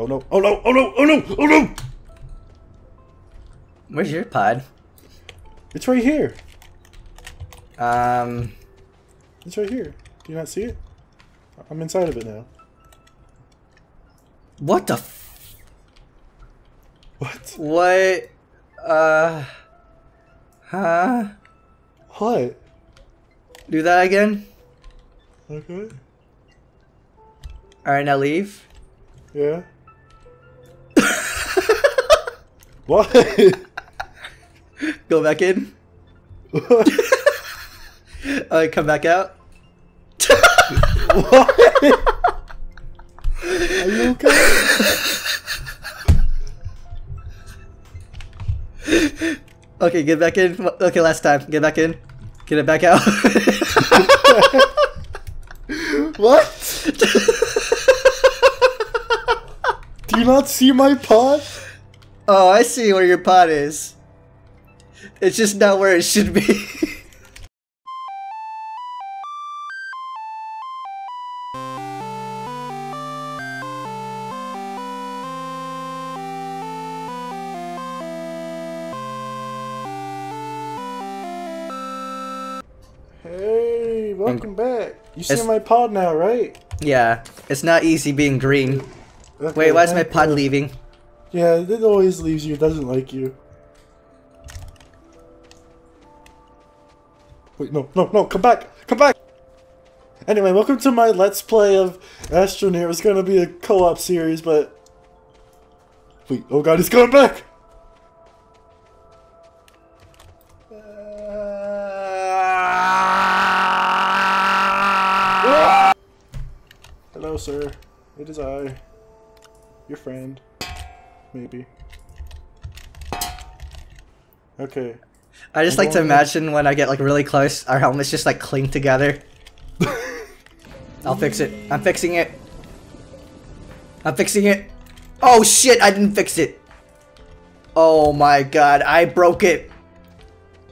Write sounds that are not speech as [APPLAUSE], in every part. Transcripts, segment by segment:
Oh no! Oh no! Oh no! Oh no! Oh no! Where's your pod? It's right here. Um, It's right here. Do you not see it? I'm inside of it now. what the f- What? What? Uh, huh? What? Do that again? Okay. Alright, now leave. Yeah. What? Go back in. Alright, come back out. what? Are you okay? Okay, get back in. Okay, last time. Get back in. Get it back out. What? Do you not see my pod? Oh, I see where your pot is. It's just not where it should be. [LAUGHS] Hey, welcome back. You see my pod now, right? yeah, it's not easy being green. Okay, Wait, why is my pod leaving? Yeah, it always leaves you. It doesn't like you. Wait, no, no, no, come back! Come back! Anyway, welcome to my Let's Play of Astroneer. It was gonna be a co-op series, but... Wait, oh god, he's coming back! [LAUGHS] Hello, sir. It is I. Your friend. Maybe. Okay. I just I'm like to imagine when I get like really close, our helmets just like cling together. [LAUGHS] I'll fix it. I'm fixing it. I'm fixing it. Oh shit, I didn't fix it. Oh my god, I broke it.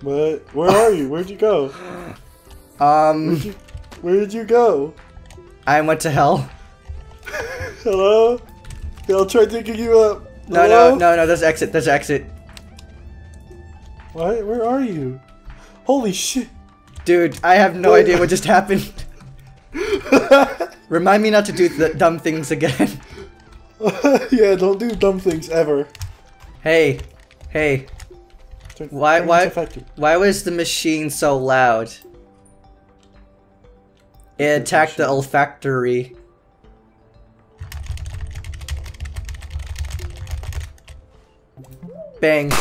What? Where are you? Where'd you go? [LAUGHS] Um, Where'd you, where did you go? I went to hell. [LAUGHS] Hello? I'll try digging you up. No, Hello? no, no, no, there's exit, there's exit. What? Where are you? Holy shit. Dude, I have no Wait. idea what just happened. [LAUGHS] Remind me not to do the dumb things again. [LAUGHS] yeah, don't do dumb things ever. hey, hey, Turn- Why- turn why- why was the machine so loud? It attacked the olfactory. Bang.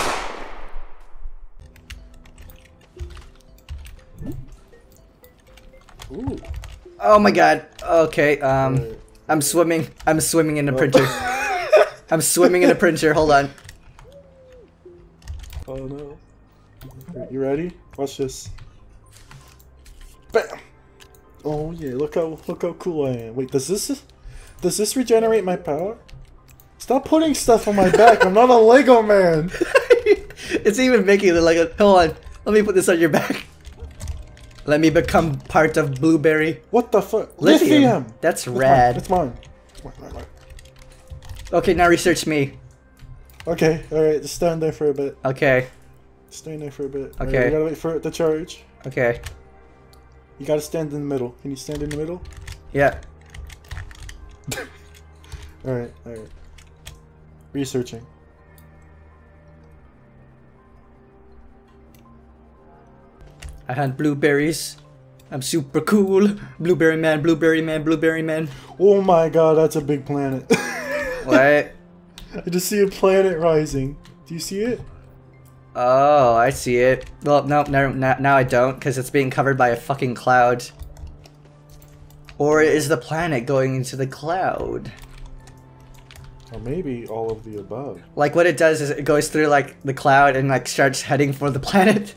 Ooh. Oh my god. Okay, um, I'm swimming. I'm swimming in a printer. [LAUGHS] I'm swimming in a printer. Hold on. Oh no. You ready? Watch this. Bam! Oh yeah, look how look how cool I am. Wait, does this does this regenerate my power? Stop putting stuff on my back. I'm not a Lego man. [LAUGHS] it's even making it like a. Hold on. Let me put this on your back. Let me become part of Blueberry. What the fuck? Lithium. That's That's rad. Mine. It's mine. Mine. Okay, now research me. Okay, alright, just stand there for a bit. Okay, Stand there for a bit. Okay. we gotta wait for it to charge. okay. You gotta stand in the middle. Can you stand in the middle? Yeah. [LAUGHS] Alright, alright. Researching. I hunt blueberries. I'm super cool. Blueberry man, blueberry man, blueberry man. Oh my god, that's a big planet. [LAUGHS] What? I just see a planet rising. Do you see it? Oh, I see it. Well, no, no, now, now I don't, because it's being covered by a fucking cloud. Or is the planet going into the cloud? Or maybe all of the above. Like what it does is it goes through like the cloud and like starts heading for the [LAUGHS] planet,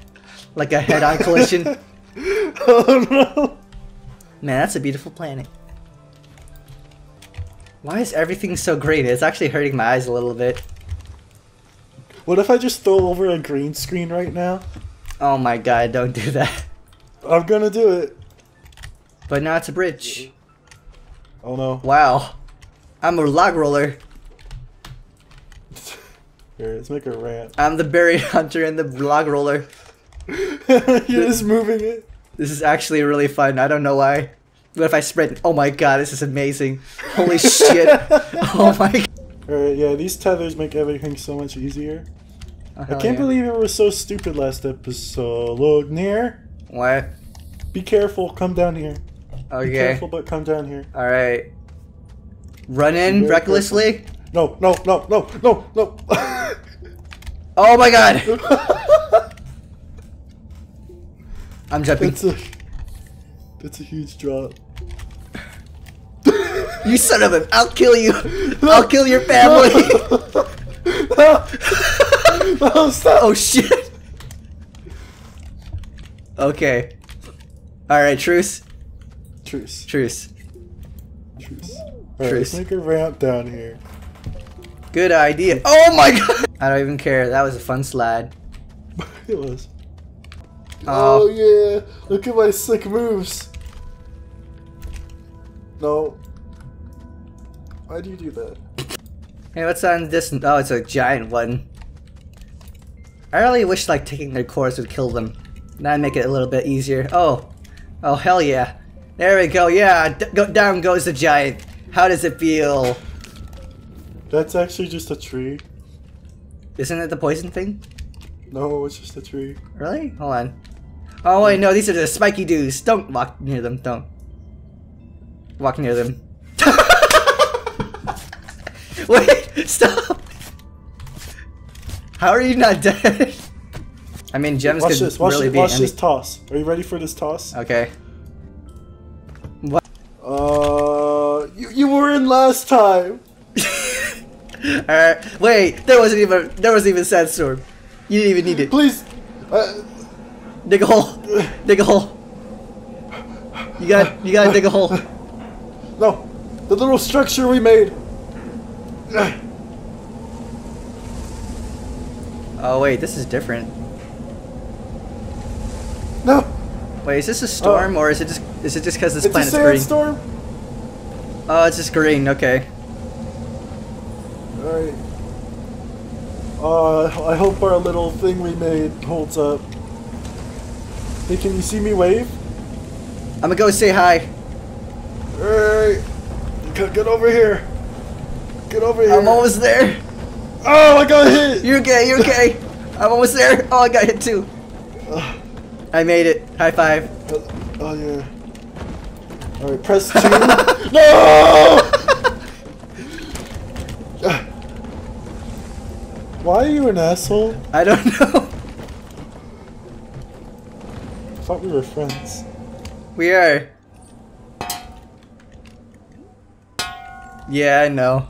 like a head-on collision. [LAUGHS] oh no! Man, that's a beautiful planet. Why is everything so green? It's actually hurting my eyes a little bit. What if I just throw over a green screen right now? Oh my god, don't do that. I'm gonna do it. But now it's a bridge. Oh no. Wow. I'm a log roller. Here, let's make a ramp. I'm the berry [LAUGHS] hunter and the log roller. [LAUGHS] You're just moving it. This is actually really fun. I don't know why. What if I sprint? Oh my god, this is amazing. Holy [LAUGHS] shit. Oh my god. Alright, yeah, these tethers make everything so much easier. oh, I can't yeah. believe it was so stupid last episode. Look, near. What? Be careful. Come down here. Okay. Be careful, but come down here. Alright. Run in recklessly? No, no, no, no, no, no. Oh my god! [LAUGHS] I'm jumping. that's a that's a huge drop. You son of a! I'll kill you! I'll kill your family! no, [LAUGHS] stop. oh shit! Okay. Alright, truce. Truce. Truce. Truce. Alright, let's make a ramp down here. Good idea. Oh my god! I don't even care. That was a fun slide. [LAUGHS] it was. Oh. Oh yeah! Look at my sick moves. No. Why do you do that? Hey, what's on this? Oh, it's a giant one. I really wish like taking their cores would kill them. That'd make it a little bit easier. Oh, oh hell yeah! There we go. Yeah, d- go down goes the giant. How does it feel? That's actually just a tree. Isn't it the poison thing? No, it's just a tree. Really? Hold on. Oh wait, no, these are the spiky dudes. Don't walk near them. Don't walk near them. [LAUGHS] wait, stop. How are you not dead? I mean, gems Watch could this. Watch, really this, be watch this toss. Are you ready for this toss? Okay. What? Uh, you, you were in last time. [LAUGHS] [LAUGHS] Alright. Wait, there wasn't even there wasn't even sandstorm. You didn't even need it. Please. Uh, Dig a hole. Dig a hole. You got you gotta dig a hole. no, the little structure we made. Oh wait, this is different. No, Wait, is this a storm or is it just is it just because this it's a planet's green? sandstorm. Oh, it's just green. Okay. All right. Uh, I hope our little thing we made holds up. Hey, can you see me wave? I'm gonna go say hi. Alright. Get, get over here. Get over here. I'm almost there. Oh, I got hit. You're okay. You're okay. [LAUGHS] I'm almost there. Oh, I got hit too. I made it. High five. Uh, oh yeah. Alright, press two. [LAUGHS] no! Why are you an asshole? I don't [LAUGHS] know. I thought we were friends. We are. Yeah, I know.